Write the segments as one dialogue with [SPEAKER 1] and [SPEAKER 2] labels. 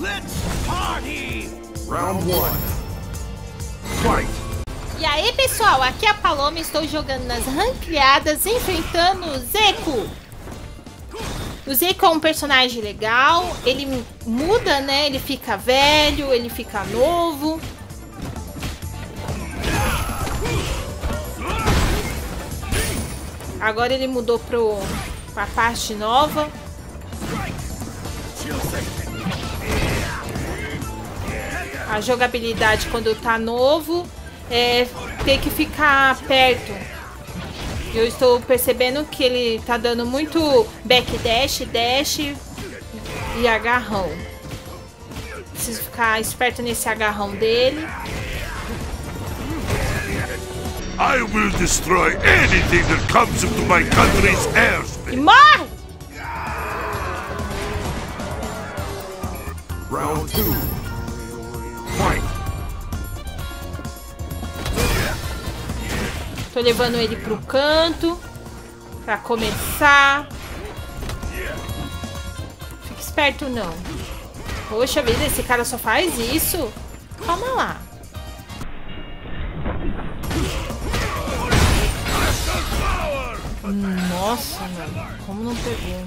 [SPEAKER 1] Let's party!
[SPEAKER 2] Round one. Fight.
[SPEAKER 3] E aí, pessoal, aqui é a Paloma, estou jogando nas ranqueadas, enfrentando o Zeco. O Zeco é um personagem legal, ele muda, né? Ele fica velho, ele fica novo. Agora ele mudou pro, pra parte nova. a jogabilidade quando tá novo é ter que ficar perto. Eu estou percebendo que ele tá dando muito backdash, dash e agarrão. Preciso ficar esperto nesse agarrão dele.
[SPEAKER 4] I will destroy anything that comes into my country's airspace.
[SPEAKER 3] E morre!
[SPEAKER 2] Round 2.
[SPEAKER 3] Tô levando ele pro canto. Pra começar. Fica esperto não. Poxa vida, esse cara só faz isso? Calma lá. Nossa, mano. Como não pegou?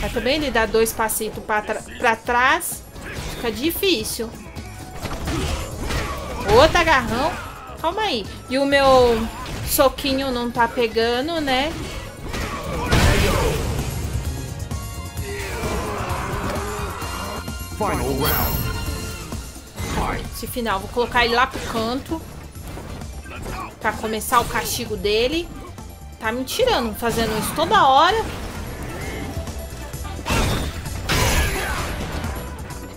[SPEAKER 3] Mas também ele dá dois passitos pra, pra trás. Fica difícil. Outro agarrão. Calma aí. E o meu soquinho não tá pegando, né?
[SPEAKER 2] Final round.
[SPEAKER 3] Esse final. Vou colocar ele lá pro canto. Pra começar o castigo dele. Tá me tirando, fazendo isso toda hora.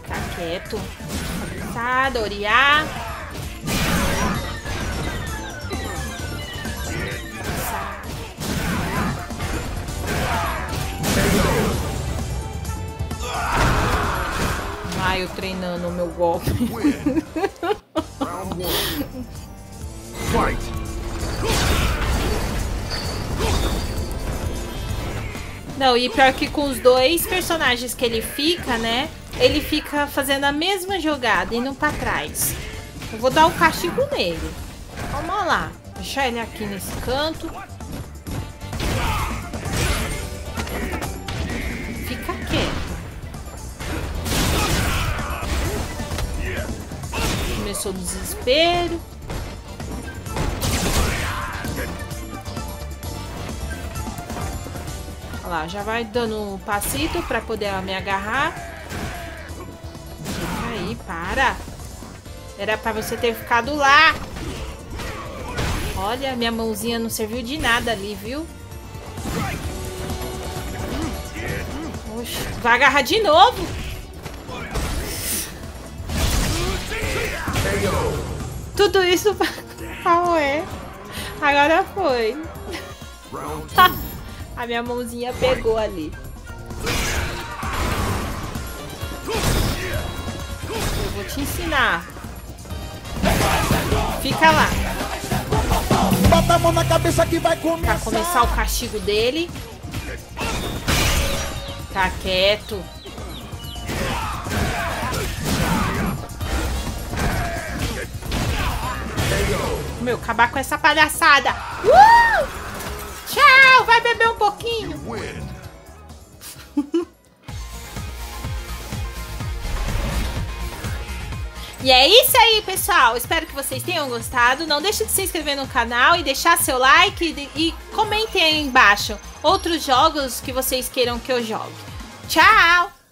[SPEAKER 3] Ficar quieto. Tá, Doriá. Ai, eu treinando o meu golpe. Não, e pior que com os dois personagens que ele fica, né? Ele fica fazendo a mesma jogada, indo pra trás. Eu vou dar um castigo nele. Vamos lá. Deixar ele aqui nesse canto. Começou o desespero. Olha lá, já vai dando um passito pra poder me agarrar. Fica aí, para. Era pra você ter ficado lá. Olha, minha mãozinha não serviu de nada ali, viu? Oxe, vai agarrar de novo. Tudo isso pra... Qual é? Agora foi. A minha mãozinha pegou ali. Eu vou te ensinar. Fica lá.
[SPEAKER 1] Bota a mão na cabeça que vai
[SPEAKER 3] Pra
[SPEAKER 1] começar.
[SPEAKER 3] começar o castigo dele. Tá quieto. Meu, acabar com essa palhaçada. Uh! Tchau, vai beber um pouquinho. E é isso aí, pessoal. Espero que vocês tenham gostado. Não deixe de se inscrever no canal e deixar seu like e, e comentem aí embaixo outros jogos que vocês queiram que eu jogue. Tchau!